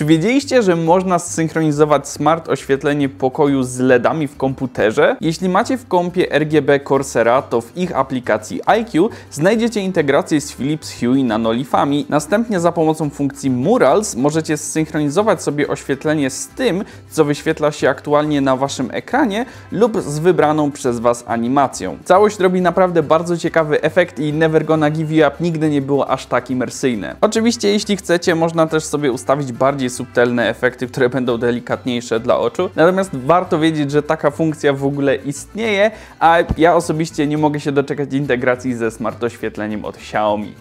Czy wiedzieliście, że można zsynchronizować smart oświetlenie pokoju z LEDami w komputerze? Jeśli macie w kompie RGB Corsera, to w ich aplikacji IQ znajdziecie integrację z Philips Hue i Nanolifami. Następnie za pomocą funkcji Murals możecie zsynchronizować sobie oświetlenie z tym, co wyświetla się aktualnie na waszym ekranie lub z wybraną przez was animacją. Całość robi naprawdę bardzo ciekawy efekt i Never Gonna Give You Up nigdy nie było aż tak imersyjne. Oczywiście jeśli chcecie, można też sobie ustawić bardziej subtelne efekty, które będą delikatniejsze dla oczu. Natomiast warto wiedzieć, że taka funkcja w ogóle istnieje, a ja osobiście nie mogę się doczekać integracji ze smart oświetleniem od Xiaomi.